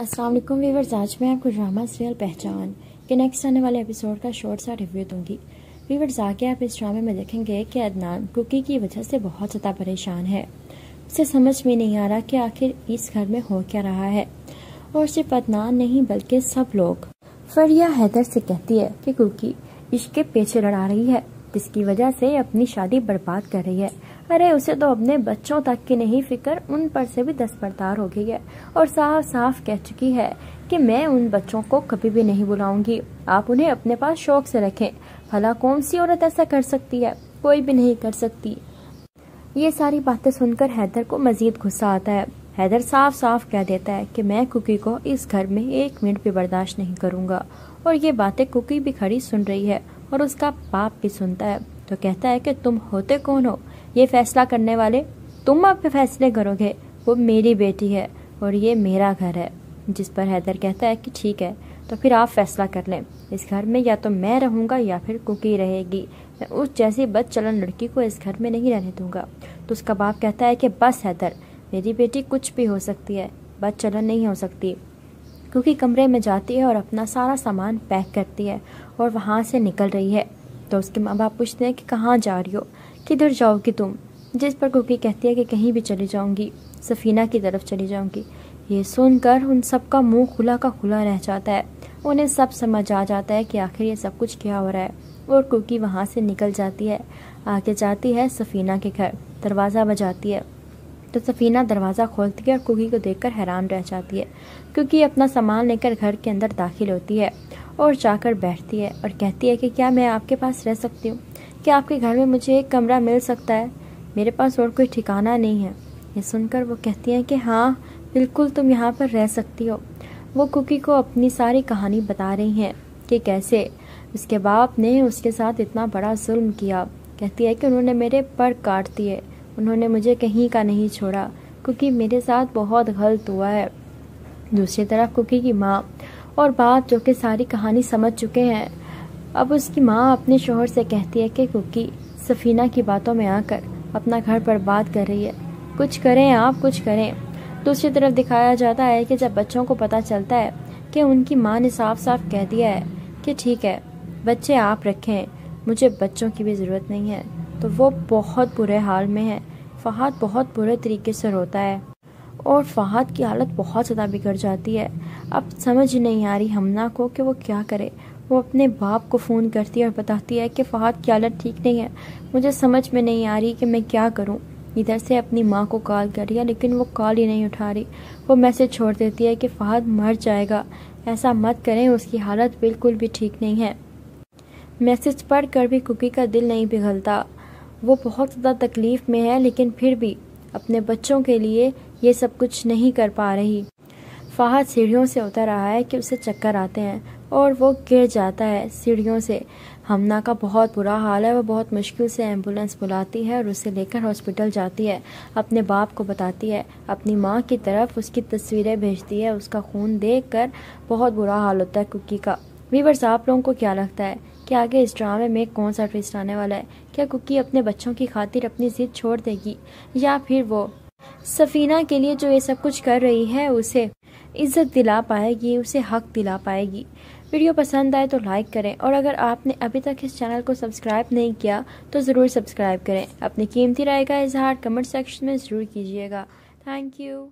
अस्सलाम वालेकुम व्यूवर्स, आज मैं आपको ड्रामा सीरियल पहचान के नेक्स्ट आने वाले एपिसोड का शॉर्ट सा रिव्यू दूँगी। व्यूवर्स, आगे आप इस ड्रामे में देखेंगे कि अदनान कुकी की वजह से बहुत ज़्यादा परेशान है। उसे समझ में नहीं आ रहा कि आखिर इस घर में हो क्या रहा है। और सिर्फ़ अदनान नहीं, बल्कि सब लोग फरिया हैदर से कहती है कि कुकी इश्क के पीछे लड़ा रही है। जिसकी वजह से अपनी शादी बर्बाद कर रही है। अरे, उसे तो अपने बच्चों तक की नहीं फ़िक्र, उन पर से भी दस्तबरदार हो गई है और साफ़ साफ़ कह चुकी है कि मैं उन बच्चों को कभी भी नहीं बुलाऊँगी। आप उन्हें अपने पास शौक से रखें। भला कौन सी औरत ऐसा कर सकती है? कोई भी नहीं कर सकती। ये सारी बातें सुनकर हैदर को मजीद गुस्सा आता है। हैदर साफ़ साफ़ कह देता है कि मैं कुकी को इस घर में एक मिनट भी बर्दाश्त नहीं करूँगा और ये बातें कुकी भी खड़ी सुन रही है। और उसका बाप भी सुनता है तो कहता है कि तुम होते कौन हो? ये फैसला करने वाले तुम अब फैसले करोगे। वो मेरी बेटी है और ये मेरा घर है, जिस पर हैदर कहता है कि ठीक है तो फिर आप फैसला कर लें। इस घर में या तो मैं रहूँगा या फिर कुकी रहेगी। मैं उस जैसी बद चलन लड़की को इस घर में नहीं रहने दूँगा। तो उसका बाप कहता है कि बस हैदर, मेरी बेटी कुछ भी हो सकती है बद चलन नहीं हो सकती। क्योंकि कमरे में जाती है और अपना सारा सामान पैक करती है और वहाँ से निकल रही है। तो उसके माँ बाप पूछते हैं कि कहाँ जा रही हो? किधर जाओगी तुम? जिस पर कुकी कहती है कि कहीं भी चली जाऊँगी, सफीना की तरफ़ चली जाऊँगी। ये सुनकर उन सबका मुँह खुला का खुला रह जाता है। उन्हें सब समझ आ जाता है कि आखिर ये सब कुछ क्या हो रहा है और कुकी वहाँ से निकल जाती है। आगे जाती है सफीना के घर, दरवाज़ा बजाती है। तो सफीना दरवाज़ा खोलती है और कुकी को देखकर हैरान रह जाती है, क्योंकि अपना सामान लेकर घर के अंदर दाखिल होती है और जाकर बैठती है और कहती है कि क्या मैं आपके पास रह सकती हूँ? क्या आपके घर में मुझे एक कमरा मिल सकता है? मेरे पास और कोई ठिकाना नहीं है। ये सुनकर वो कहती हैं कि हाँ बिल्कुल तुम यहाँ पर रह सकती हो। वो कुकी को अपनी सारी कहानी बता रही हैं कि कैसे उसके बाप ने उसके साथ इतना बड़ा जुल्म किया। कहती है कि उन्होंने मेरे पर काट दिए। उन्होंने मुझे कहीं का नहीं छोड़ा, क्योंकि मेरे साथ बहुत गलत हुआ है। दूसरी तरफ़ कुकी की माँ और बाप, जो कि सारी कहानी समझ चुके हैं, अब उसकी माँ अपने शोहर से कहती है कि कुकी, सफीना की बातों में आकर अपना घर बर्बाद कर रही है। कुछ करें आप, कुछ करें। दूसरी तरफ़ दिखाया जाता है कि जब बच्चों को पता चलता है कि उनकी माँ ने साफ़ साफ़ कह दिया है कि ठीक है, बच्चे आप रखें, मुझे बच्चों की भी ज़रूरत नहीं है तो वो बहुत बुरे हाल में है। फ़हाद बहुत बुरे तरीके से रोता है और फ़हाद की हालत बहुत ज़्यादा बिगड़ जाती है। अब समझ नहीं आ रही हमना को कि वो क्या करे। वो अपने बाप को फ़ोन करती है और बताती है कि फ़हाद की हालत ठीक नहीं है। मुझे समझ में नहीं आ रही कि मैं क्या करूँ। इधर से अपनी माँ को कॉल कर रही है, लेकिन वो कॉल ही नहीं उठा रही। वो मैसेज छोड़ देती है कि फ़हाद मर जाएगा। ऐसा मत करें, उसकी हालत बिल्कुल भी ठीक नहीं है। मैसेज पढ़ कर भी कुकी का दिल नहीं पिघलता। वो बहुत ज़्यादा तकलीफ़ में है, लेकिन फिर भी अपने बच्चों के लिए ये सब कुछ नहीं कर पा रही। फ़हाद सीढ़ियों से उतर रहा है कि उसे चक्कर आते हैं और वो गिर जाता है सीढ़ियों से। हमना का बहुत बुरा हाल है, वो बहुत मुश्किल से एंबुलेंस बुलाती है और उसे लेकर हॉस्पिटल जाती है। अपने बाप को बताती है, अपनी माँ की तरफ़ उसकी तस्वीरें भेजती है, उसका खून देखकर बहुत बुरा हाल होता है कुकी का। वीवर्स आप लोगों को क्या लगता है? कि आगे इस ड्रामे में कौन सा ट्विस्ट आने वाला है? क्या कुकी अपने बच्चों की खातिर अपनी जिद छोड़ देगी? या फिर वो सफीना के लिए जो ये सब कुछ कर रही है, उसे इज़्ज़त दिला पाएगी, उसे हक दिला पाएगी। वीडियो पसंद आए तो लाइक करें और अगर आपने अभी तक इस चैनल को सब्सक्राइब नहीं किया तो ज़रूर सब्सक्राइब करें। अपनी कीमती राय का इजहार कमेंट सेक्शन में ज़रूर कीजिएगा। Thank you